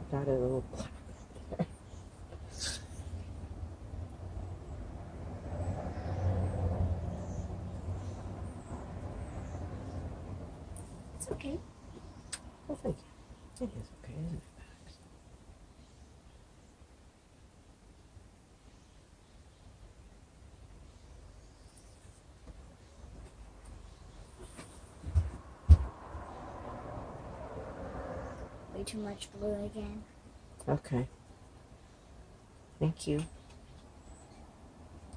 I got a little plaque there. It's okay. Well, thank you. It is okay, isn't it, too much blue again. Okay. Thank you.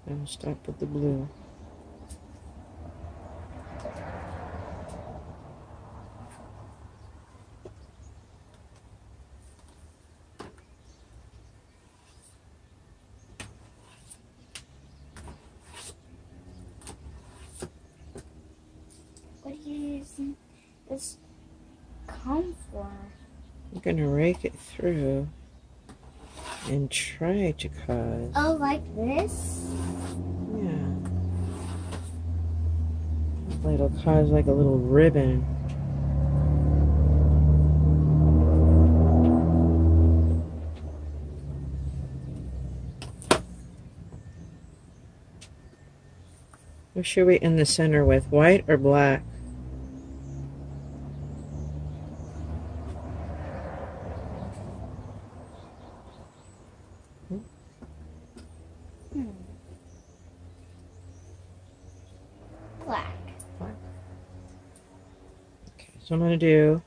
I will start with the blue. What are you using this comb for? I'm gonna rake it through and try to cause. Oh, like this? Yeah. It'll cause like a little ribbon. What should we in the center with? White or black? Hmm. Black. Okay, so I'm gonna do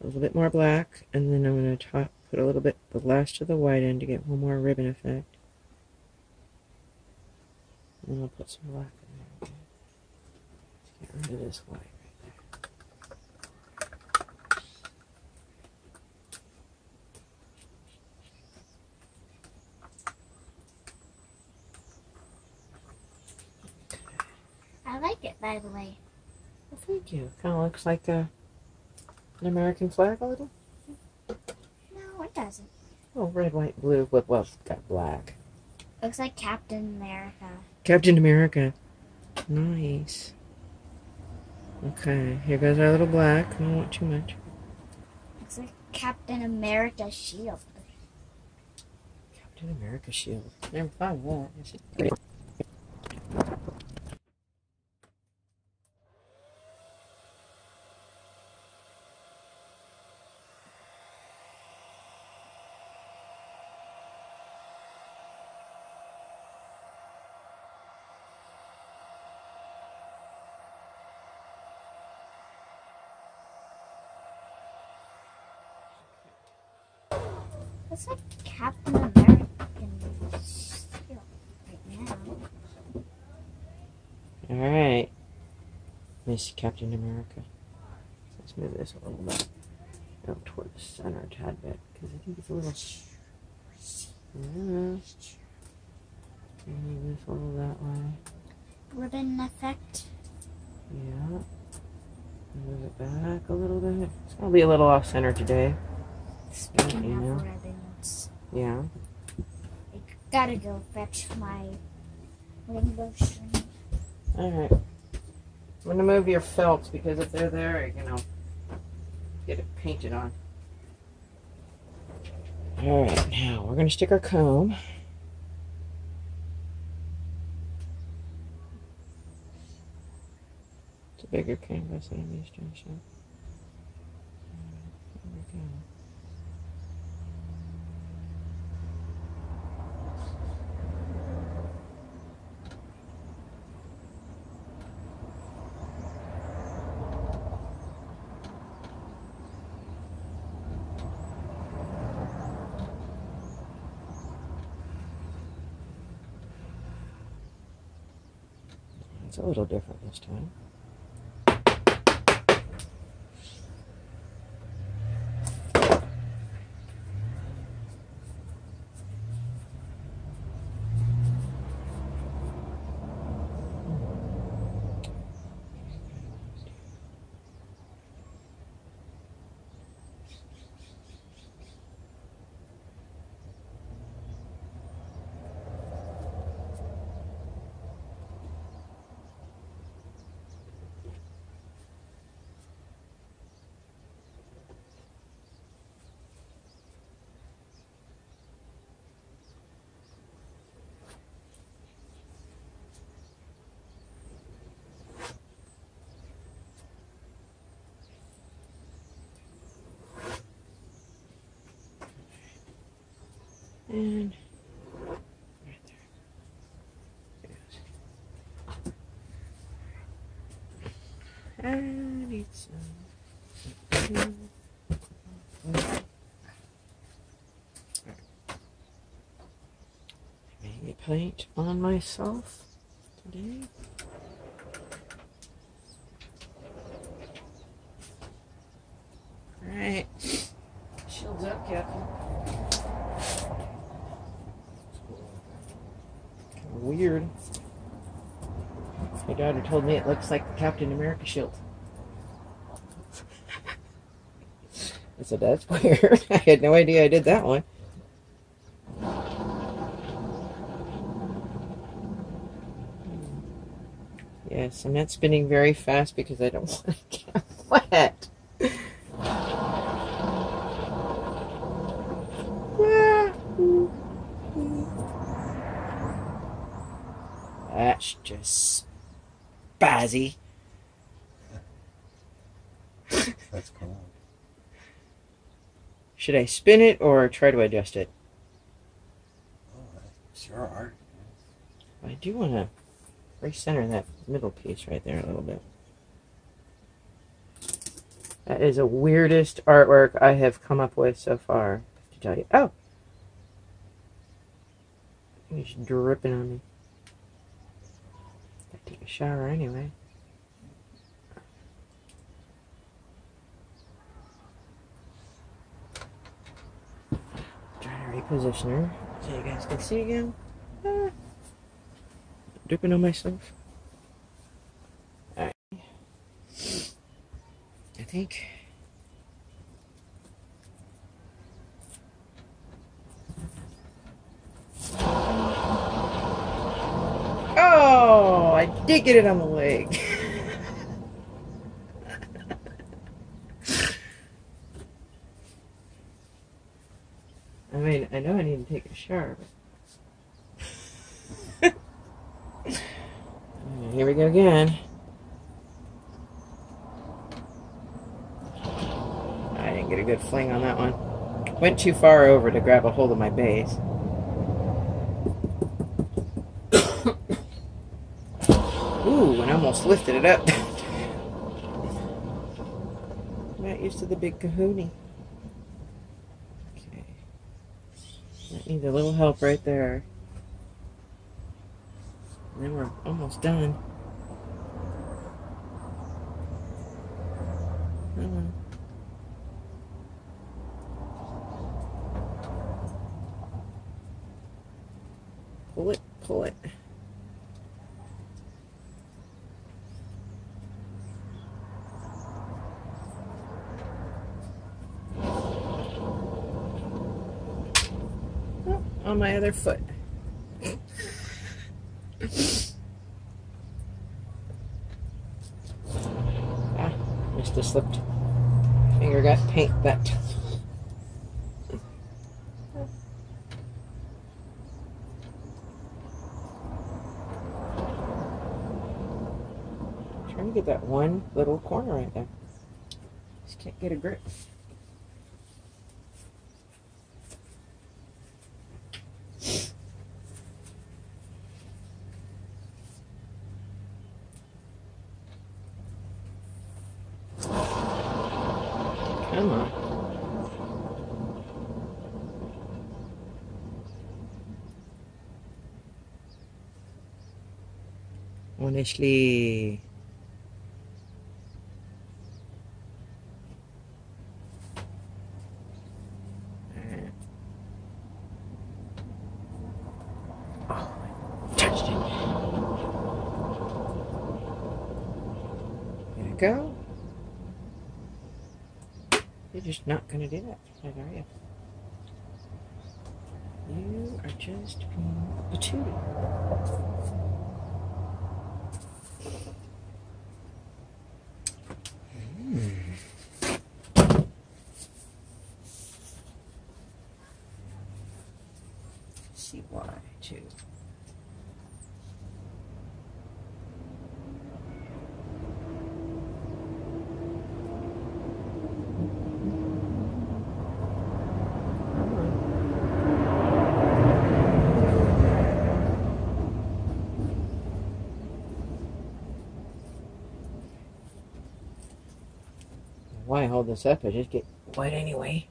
a little bit more black, and then I'm gonna top put a little bit the last of the white in to get one more ribbon effect. And I'll put some black in there. Let's get rid of this white. I like it, by the way. Well, thank you. Kind of looks like a, an American flag a little. No, it doesn't. Oh, red, white, blue. What? Well, it's got black. Looks like Captain America. Captain America. Nice. Okay, here goes our little black. I don't want too much. Looks like Captain America shield. Captain America shield. Never thought of that. Looks like Captain American shield right now. All right, Miss Captain America. Let's move this a little bit up toward the center a tad bit because I think it's a little. Yeah. Move this a little that way. Ribbon effect. Yeah. Move it back a little bit. It's gonna be a little off center today. Speaking you know. of Yeah. I gotta go fetch my rainbow string. All right. I'm gonna move your felts because if they're there, you know, get it painted on. All right, now we're gonna stick our comb. It's a bigger canvas than I'm used to, so. There we go. It's a little different this time. And right there. I need some. Maybe paint on myself today. Alright. Shields up, Captain. Kinda weird. My daughter told me it looks like the Captain America shield. I said, that's weird. I had no idea I did that one. Yes, I'm not spinning very fast because I don't want to get wet. That's just spazzy. That's cool. Should I spin it or try to adjust it? Oh, that's your art. I do want to recenter that middle piece right there a little bit. That is the weirdest artwork I have come up with so far. To tell you, oh, it's dripping on me. A shower anyway. Trying to reposition her so you guys can see again. Ah dripping on myself. Alright. I think. Oh, I did get it on the leg. I mean, I know I need to take a shower, but here we go again. I didn't get a good fling on that one. Went too far over to grab a hold of my base. Ooh, and I almost lifted it up. Not used to the big kahoonie. Okay. That needs a little help right there. And then we're almost done. Come on. Pull it, pull it. Oh, on my other foot. ah, missed a slipped. Finger got paint that. Trying to get that one little corner right there. Just can't get a grip. Come on. Honestly. Go. You're just not gonna do that, tonight, are you? You are just being a patootie. Why hold this up? I just get wet anyway.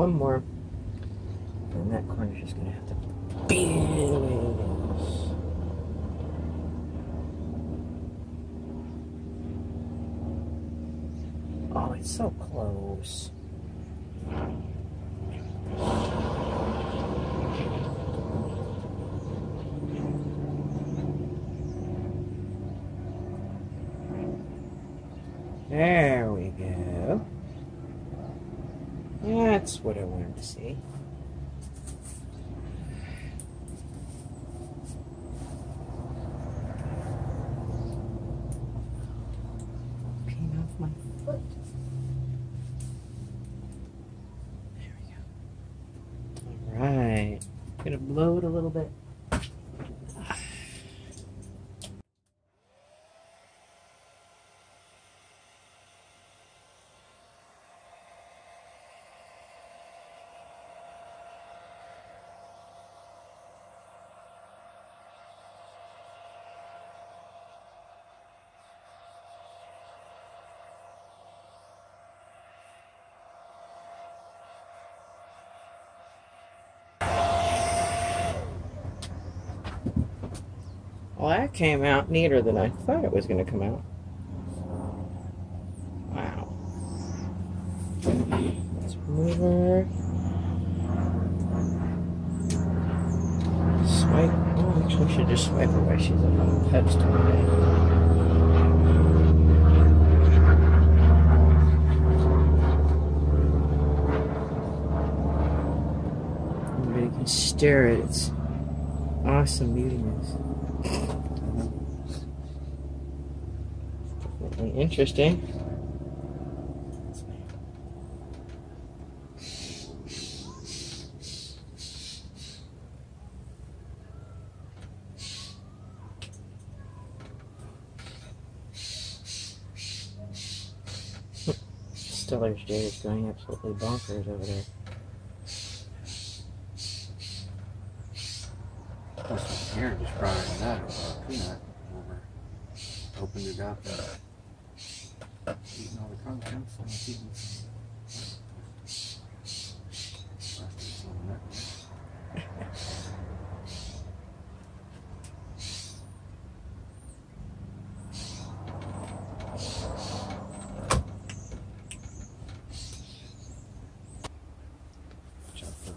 One more. And that corner's just gonna have to be the way it is. Oh, it's so close. There we go. That's what I wanted to see. Peeing off my foot. There we go. Alright. Gonna blow it a little bit. Well, that came out neater than I thought it was going to come out. Wow. Let's move her. Swipe. Oh, actually, I should just swipe while she's up on the pedestal. Everybody can stare at its awesome beautiness. Interesting. Steller's Jay is going absolutely bonkers over there. Here just brought in that over peanut over. Opened it up eating all the contents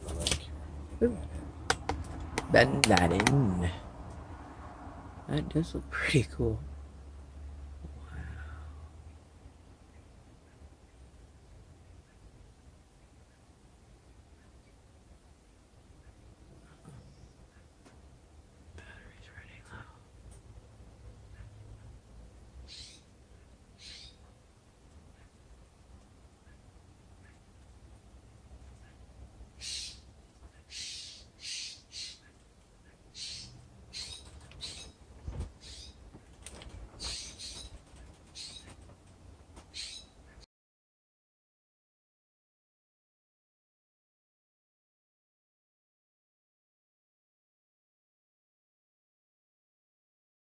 the leg. Bend that in. That does look pretty cool.